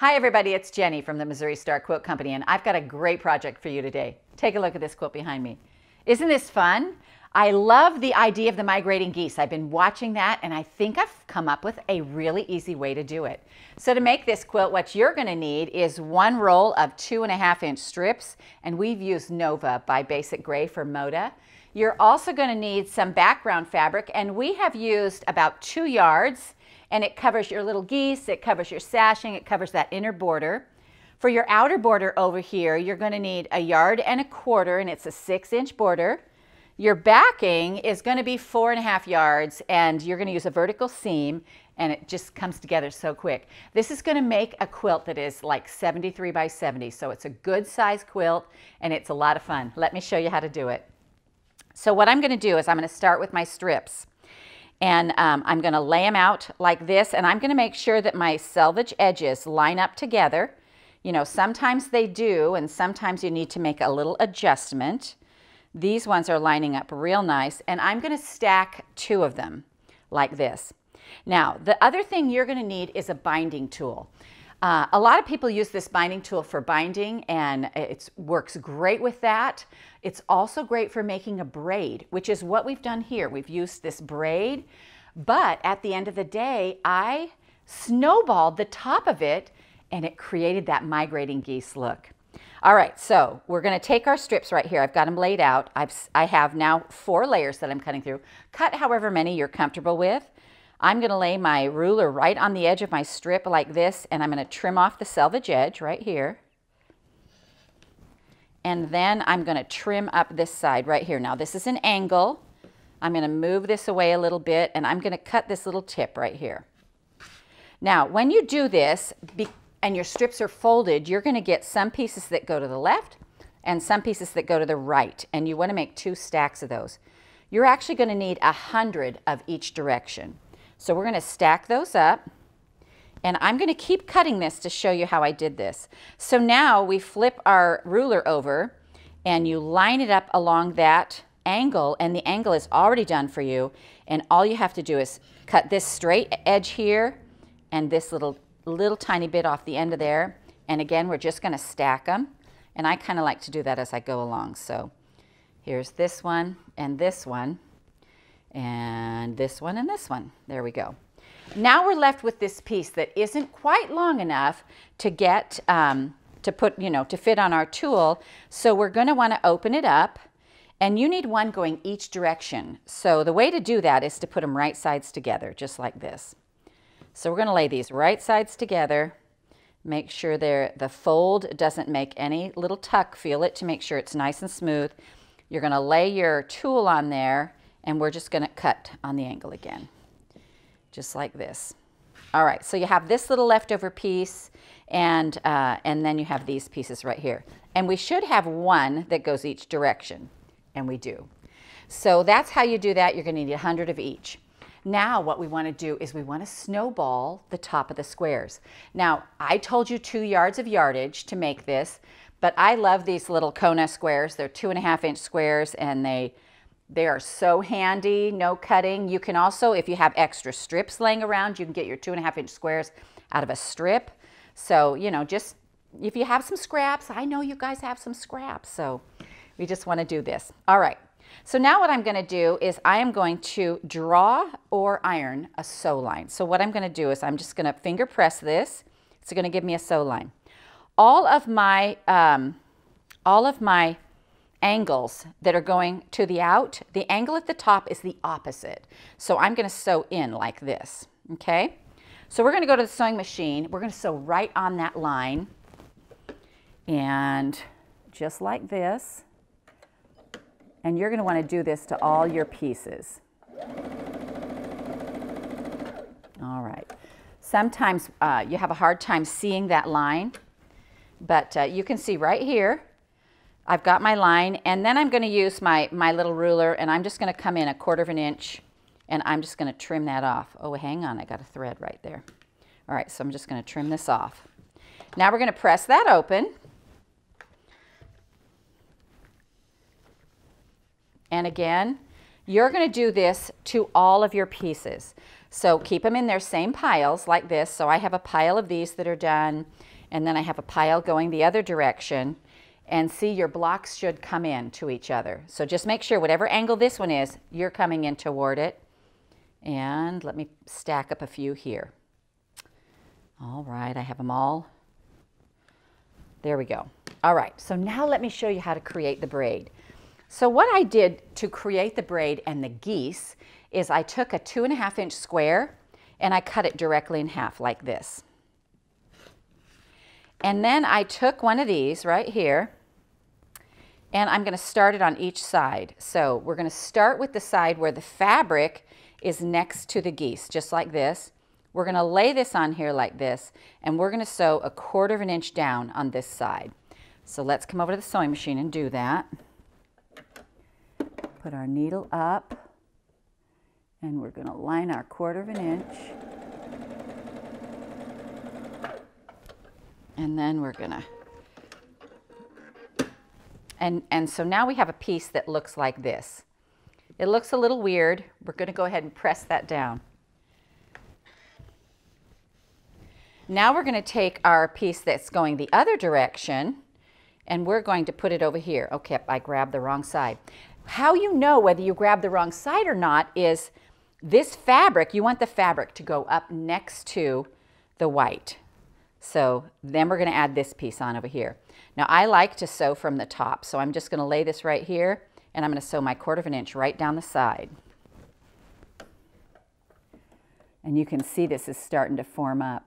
Hi everybody, it's Jenny from the Missouri Star Quilt Company and I've got a great project for you today. Take a look at this quilt behind me. Isn't this fun? I love the idea of the migrating geese. I've been watching that and I think I've come up with a really easy way to do it. So to make this quilt, what you're gonna need is one roll of two and a half inch strips and we've used Nova by BasicGrey for Moda. You're also gonna need some background fabric and we have used about two yards and it covers your little geese, it covers your sashing, it covers that inner border. For your outer border over here, you're going to need a yard and a quarter, and it's a six inch border. Your backing is going to be four and a half yards, and you're going to use a vertical seam, and it just comes together so quick. This is going to make a quilt that is like 73 by 70, so it's a good size quilt, and it's a lot of fun. Let me show you how to do it. So what I'm going to do is I'm going to start with my strips. And um, I'm going to lay them out like this, and I'm going to make sure that my selvage edges line up together. You know, sometimes they do, and sometimes you need to make a little adjustment. These ones are lining up real nice, and I'm going to stack two of them like this. Now, the other thing you're going to need is a binding tool. Uh, a lot of people use this binding tool for binding and it works great with that. It's also great for making a braid, which is what we've done here. We've used this braid, but at the end of the day, I snowballed the top of it and it created that migrating geese look. All right, so we're gonna take our strips right here. I've got them laid out. I've, I have now four layers that I'm cutting through. Cut however many you're comfortable with. I'm going to lay my ruler right on the edge of my strip like this, and I'm going to trim off the selvage edge right here. And then I'm going to trim up this side right here. Now this is an angle. I'm going to move this away a little bit, and I'm going to cut this little tip right here. Now, when you do this, and your strips are folded, you're going to get some pieces that go to the left and some pieces that go to the right, and you want to make two stacks of those. You're actually going to need a hundred of each direction. So we're going to stack those up. And I'm going to keep cutting this to show you how I did this. So now we flip our ruler over and you line it up along that angle and the angle is already done for you. And all you have to do is cut this straight edge here and this little, little tiny bit off the end of there. And again, we're just going to stack them. And I kind of like to do that as I go along. So here's this one and this one and this one and this one. There we go. Now we're left with this piece that isn't quite long enough to get, um, to put, you know, to fit on our tool. So we're going to want to open it up and you need one going each direction. So the way to do that is to put them right sides together, just like this. So we're going to lay these right sides together. Make sure they're, the fold doesn't make any little tuck. Feel it to make sure it's nice and smooth. You're going to lay your tool on there and we're just going to cut on the angle again, just like this. All right, so you have this little leftover piece, and, uh, and then you have these pieces right here. And we should have one that goes each direction, and we do. So that's how you do that. You're going to need 100 of each. Now what we want to do is we want to snowball the top of the squares. Now, I told you two yards of yardage to make this, but I love these little Kona squares. They're two and a half inch squares, and they they are so handy, no cutting. You can also, if you have extra strips laying around, you can get your two and a half inch squares out of a strip. So, you know, just if you have some scraps, I know you guys have some scraps, so we just want to do this. All right, so now what I'm going to do is I am going to draw or iron a sew line. So what I'm going to do is I'm just going to finger press this. It's going to give me a sew line. All of my, um, all of my angles that are going to the out, the angle at the top is the opposite. So I'm going to sew in like this, okay? So we're going to go to the sewing machine. We're going to sew right on that line and just like this. And you're going to want to do this to all your pieces. All right. Sometimes uh, you have a hard time seeing that line, but uh, you can see right here I've got my line and then I'm going to use my, my little ruler and I'm just going to come in a quarter of an inch and I'm just going to trim that off. Oh, hang on, I got a thread right there. All right, so I'm just going to trim this off. Now we're going to press that open. And again, You're going to do this to all of your pieces. So keep them in their same piles like this. So I have a pile of these that are done, and then I have a pile going the other direction. And see, your blocks should come in to each other. So just make sure whatever angle this one is, you're coming in toward it. And let me stack up a few here. All right, I have them all. There we go. All right, so now let me show you how to create the braid. So what I did to create the braid and the geese is I took a two and a half inch square and I cut it directly in half like this. And then I took one of these right here and I'm going to start it on each side. So we're going to start with the side where the fabric is next to the geese, just like this. We're going to lay this on here like this, and we're going to sew a quarter of an inch down on this side. So let's come over to the sewing machine and do that. Put our needle up and we're going to line our quarter of an inch. And then we're going to and, and so now we have a piece that looks like this. It looks a little weird. We're going to go ahead and press that down. Now we're going to take our piece that's going the other direction and we're going to put it over here. Okay, I grabbed the wrong side. How you know whether you grabbed the wrong side or not is this fabric, you want the fabric to go up next to the white. So then we're going to add this piece on over here. Now I like to sew from the top, so I'm just going to lay this right here and I'm going to sew my quarter of an inch right down the side. And you can see this is starting to form up.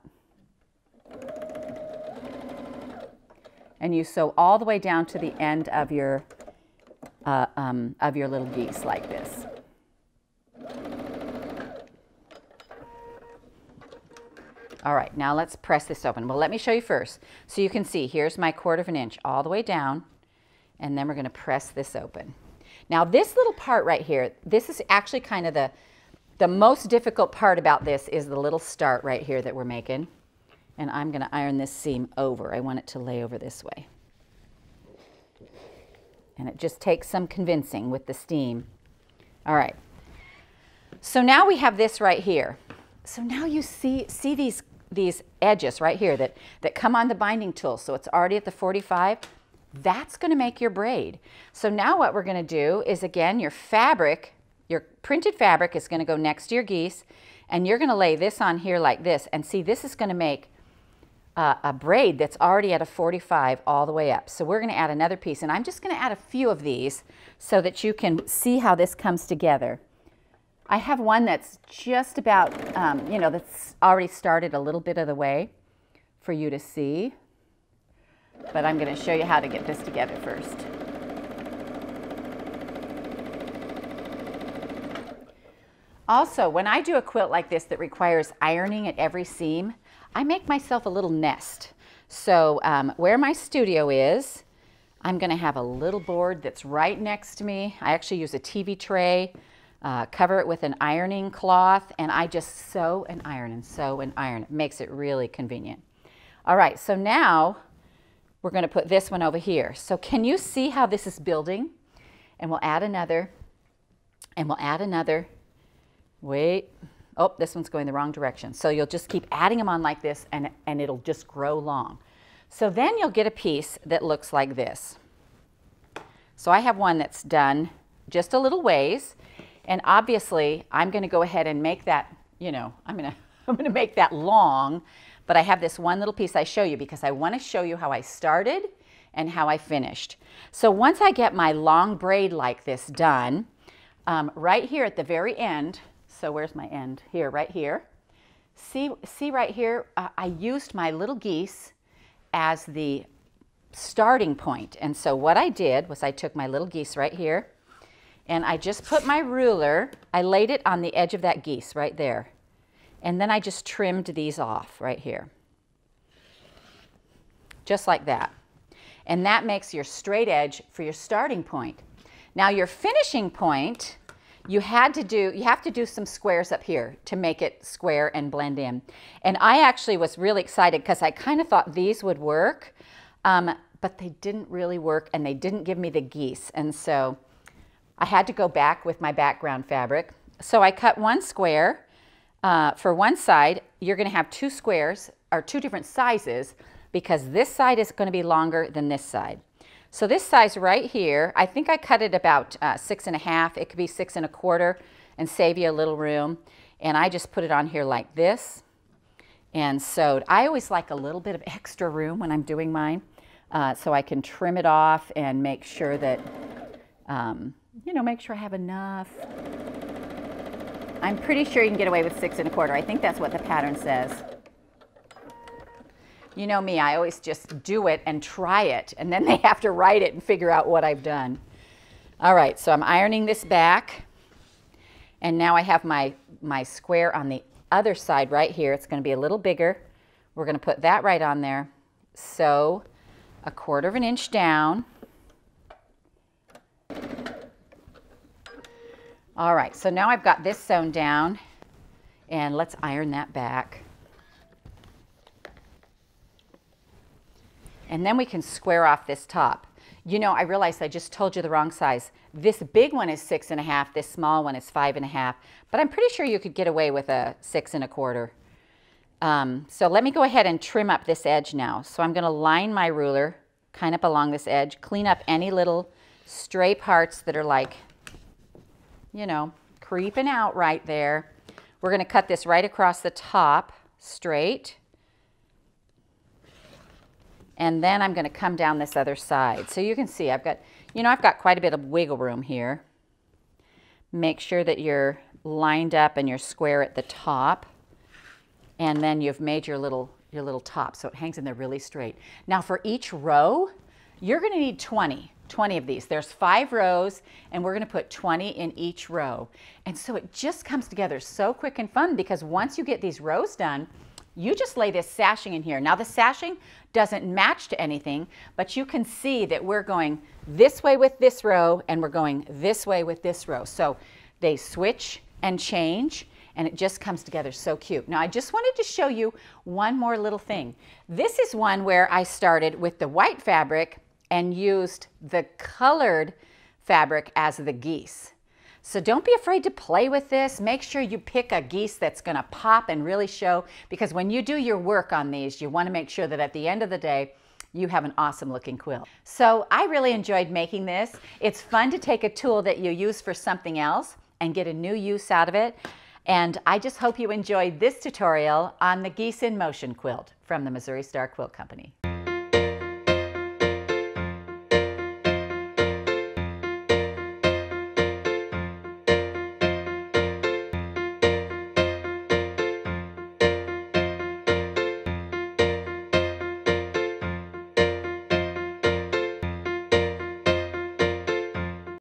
and you sew all the way down to the end of your, uh, um, of your little geese like this. All right, now let's press this open. Well, let me show you first. So you can see, here's my quarter of an inch all the way down, and then we're gonna press this open. Now this little part right here, this is actually kind of the, the most difficult part about this is the little start right here that we're making and I'm going to iron this seam over. I want it to lay over this way. And it just takes some convincing with the steam. All right. So now we have this right here. So now you see, see these, these edges right here that, that come on the binding tool. So it's already at the 45. That's going to make your braid. So now what we're going to do is, again, your fabric, your printed fabric is going to go next to your geese. And you're going to lay this on here like this. And see, this is going to make uh, a braid that's already at a 45 all the way up. So we're going to add another piece, and I'm just going to add a few of these so that you can see how this comes together. I have one that's just about, um, you know, that's already started a little bit of the way for you to see. But I'm going to show you how to get this together first. Also, when I do a quilt like this that requires ironing at every seam, I make myself a little nest. So um, where my studio is, I'm going to have a little board that's right next to me. I actually use a TV tray, uh, cover it with an ironing cloth, and I just sew and iron and sew and iron. It makes it really convenient. All right, so now we're going to put this one over here. So can you see how this is building? And we'll add another, and we'll add another. Wait, Oh, this one's going the wrong direction. So you'll just keep adding them on like this and, and it'll just grow long. So then you'll get a piece that looks like this. So I have one that's done just a little ways. And obviously I'm going to go ahead and make that, you know, I'm going to I'm going to make that long, but I have this one little piece I show you because I want to show you how I started and how I finished. So once I get my long braid like this done, um, right here at the very end, so where's my end? Here, right here. See, see right here, uh, I used my little geese as the starting point. And so what I did was I took my little geese right here and I just put my ruler, I laid it on the edge of that geese right there. And then I just trimmed these off right here. Just like that. And that makes your straight edge for your starting point. Now your finishing point you had to do, you have to do some squares up here to make it square and blend in. And I actually was really excited because I kind of thought these would work, um, but they didn't really work and they didn't give me the geese. And so I had to go back with my background fabric. So I cut one square uh, for one side. You're going to have two squares or two different sizes because this side is going to be longer than this side. So this size right here, I think I cut it about uh, six and a half. It could be six and a quarter and save you a little room. And I just put it on here like this and sewed. I always like a little bit of extra room when I'm doing mine uh, so I can trim it off and make sure that, um, you know, make sure I have enough. I'm pretty sure you can get away with six and a quarter. I think that's what the pattern says. You know me, I always just do it and try it, and then they have to write it and figure out what I've done. All right, so I'm ironing this back, and now I have my, my square on the other side right here. It's going to be a little bigger. We're going to put that right on there. Sew a quarter of an inch down. All right, so now I've got this sewn down, and let's iron that back. And then we can square off this top. You know, I realized I just told you the wrong size. This big one is six and a half, this small one is five and a half, but I'm pretty sure you could get away with a six and a quarter. Um, so let me go ahead and trim up this edge now. So I'm gonna line my ruler kind of along this edge, clean up any little stray parts that are like, you know, creeping out right there. We're gonna cut this right across the top, straight. And then I'm going to come down this other side. So you can see I've got, you know, I've got quite a bit of wiggle room here. Make sure that you're lined up and you're square at the top. And then you've made your little, your little top so it hangs in there really straight. Now for each row, you're going to need 20. 20 of these. There's five rows and we're going to put 20 in each row. And so it just comes together so quick and fun because once you get these rows done, you just lay this sashing in here. Now the sashing doesn't match to anything, but you can see that we're going this way with this row and we're going this way with this row. So they switch and change and it just comes together so cute. Now I just wanted to show you one more little thing. This is one where I started with the white fabric and used the colored fabric as the geese. So don't be afraid to play with this. Make sure you pick a geese that's going to pop and really show because when you do your work on these, you want to make sure that at the end of the day, you have an awesome looking quilt. So I really enjoyed making this. It's fun to take a tool that you use for something else and get a new use out of it. And I just hope you enjoyed this tutorial on the Geese in Motion quilt from the Missouri Star Quilt Company.